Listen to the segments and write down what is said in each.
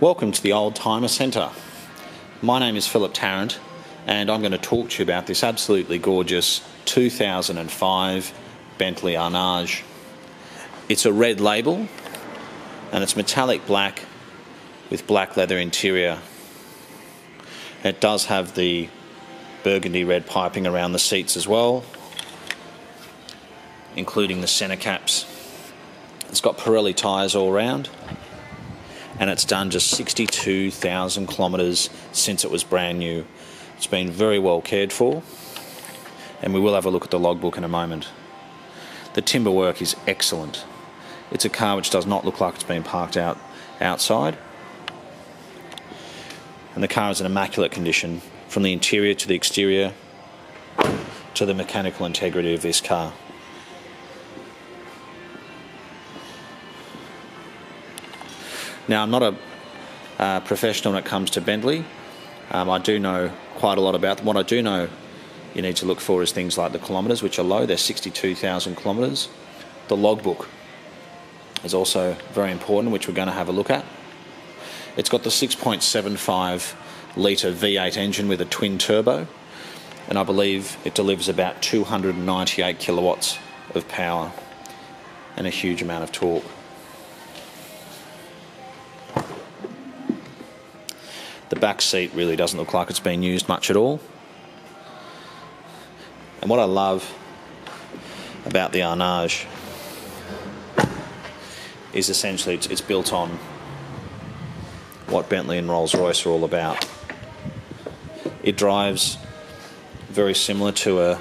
Welcome to the Oldtimer Centre. My name is Philip Tarrant, and I'm going to talk to you about this absolutely gorgeous 2005 Bentley Arnage. It's a red label, and it's metallic black with black leather interior. It does have the burgundy red piping around the seats as well, including the centre caps. It's got Pirelli tyres all round and it's done just 62,000 kilometres since it was brand new. It's been very well cared for, and we will have a look at the logbook in a moment. The timber work is excellent. It's a car which does not look like it's been parked out outside, and the car is in immaculate condition from the interior to the exterior to the mechanical integrity of this car. Now, I'm not a uh, professional when it comes to Bentley. Um, I do know quite a lot about them. What I do know you need to look for is things like the kilometres, which are low, they're 62,000 kilometres. The logbook is also very important, which we're going to have a look at. It's got the 6.75 litre V8 engine with a twin turbo, and I believe it delivers about 298 kilowatts of power and a huge amount of torque. The back seat really doesn't look like it's been used much at all. And what I love about the Arnage is essentially it's, it's built on what Bentley and Rolls Royce are all about. It drives very similar to a,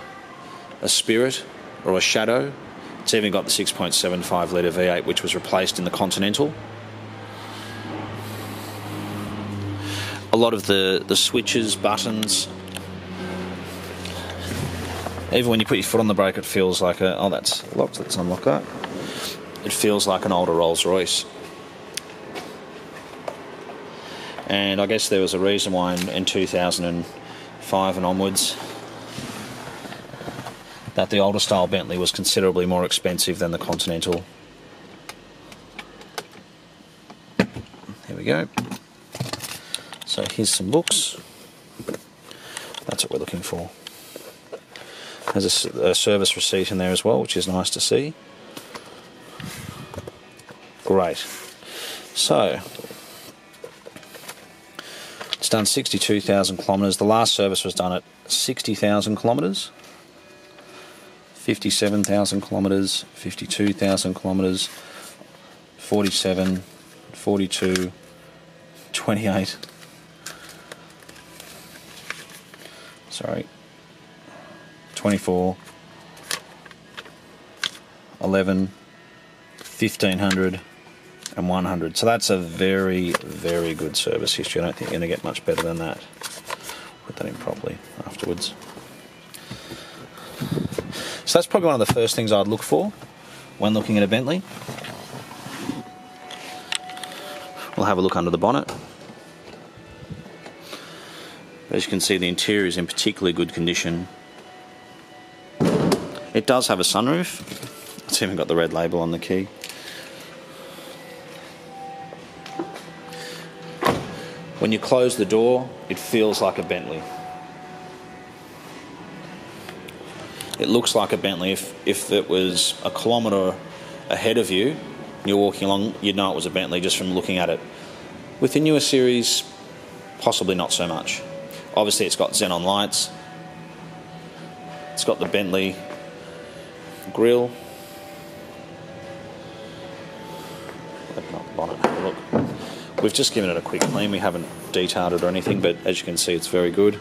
a Spirit or a Shadow. It's even got the 6.75 litre V8, which was replaced in the Continental. A lot of the, the switches, buttons. Even when you put your foot on the brake, it feels like a. Oh, that's locked. Let's unlock that. It feels like an older Rolls Royce. And I guess there was a reason why in, in 2005 and onwards that the older style Bentley was considerably more expensive than the Continental. Here we go. So here's some books. That's what we're looking for. There's a, a, service receipt in there as well, which is nice to see. Great. So, it's done 62,000 kilometres. The last service was done at 60,000 kilometres. 57,000 kilometres, 52,000 kilometres, 47, 42, 28. Sorry, 24, 11, 1500, and 100. So that's a very, very good service history. I don't think you're going to get much better than that. Put that in properly afterwards. So that's probably one of the first things I'd look for when looking at a Bentley. We'll have a look under the bonnet. As you can see, the interior is in particularly good condition. It does have a sunroof. It's even got the red label on the key. When you close the door, it feels like a Bentley. It looks like a Bentley. If, if it was a kilometre ahead of you, you're walking along, you'd know it was a Bentley just from looking at it. With the newer series, possibly not so much. Obviously, it's got xenon lights. It's got the Bentley grill. Open up the bonnet, have a look. We've just given it a quick clean. We haven't detailed it or anything, but as you can see, it's very good.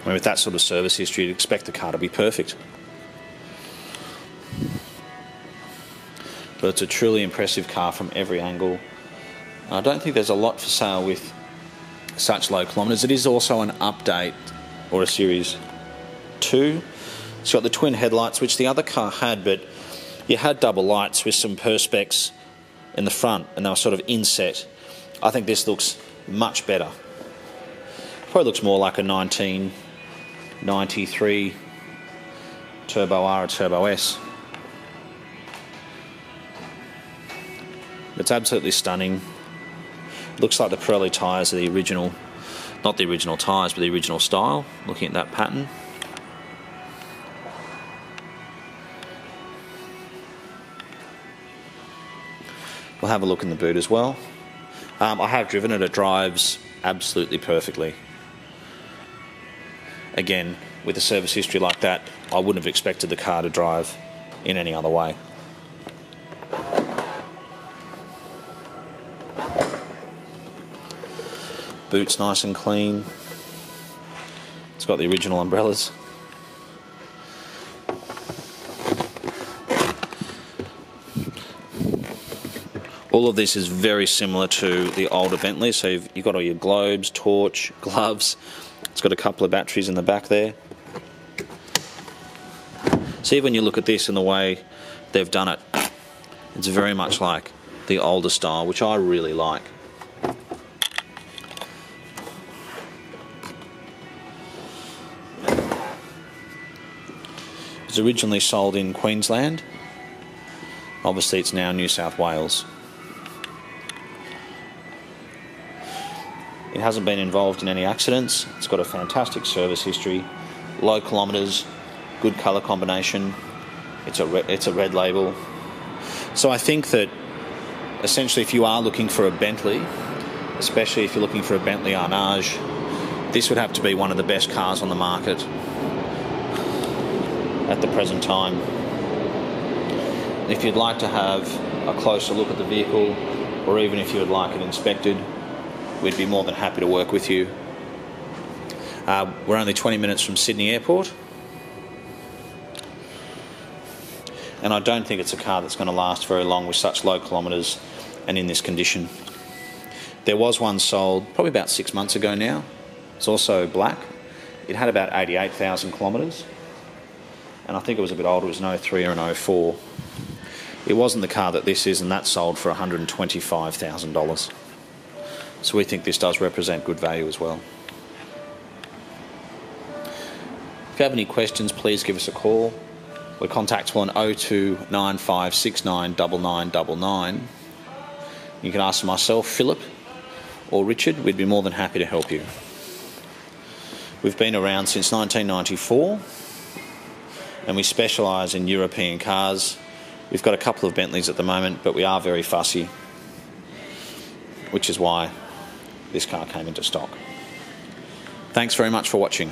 I mean, with that sort of service history, you'd expect the car to be perfect. But it's a truly impressive car from every angle. I don't think there's a lot for sale with such low kilometres. It is also an update or a Series 2. It's got the twin headlights, which the other car had, but you had double lights with some perspex in the front, and they were sort of inset. I think this looks much better. Probably looks more like a 1993 Turbo R or Turbo S. It's absolutely stunning. Looks like the Pirelli tyres are the original, not the original tyres, but the original style. Looking at that pattern. We'll have a look in the boot as well. Um, I have driven it, it drives absolutely perfectly. Again, with a service history like that, I wouldn't have expected the car to drive in any other way. Boots nice and clean. It's got the original umbrellas. All of this is very similar to the older Bentley. So you've, you've got all your globes, torch, gloves. It's got a couple of batteries in the back there. See when you look at this and the way they've done it, it's very much like the older style, which I really like. Was originally sold in Queensland. Obviously, it's now New South Wales. It hasn't been involved in any accidents. It's got a fantastic service history, low kilometres, good colour combination. It's a re- it's a red label. So I think that essentially, if you are looking for a Bentley, especially if you're looking for a Bentley Arnage, this would have to be one of the best cars on the market at the present time. If you'd like to have a closer look at the vehicle, or even if you would like it inspected, we'd be more than happy to work with you. Uh, we're only 20 minutes from Sydney Airport. And I don't think it's a car that's going to last very long with such low kilometres and in this condition. There was one sold probably about six months ago now. It's also black. It had about 88,000 kilometres. And I think it was a bit older, it was an 03 or an 04. It wasn't the car that this is, and that sold for $125,000. So we think this does represent good value as well. If you have any questions, please give us a call. We're contactable on 0295699999. You can ask myself, Philip, or Richard. We'd be more than happy to help you. We've been around since 1994 and we specialise in European cars. We've got a couple of Bentleys at the moment, but we are very fussy, which is why this car came into stock. Thanks very much for watching.